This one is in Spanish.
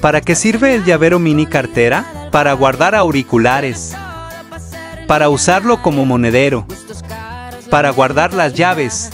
¿Para qué sirve el llavero mini cartera? Para guardar auriculares. Para usarlo como monedero. Para guardar las llaves.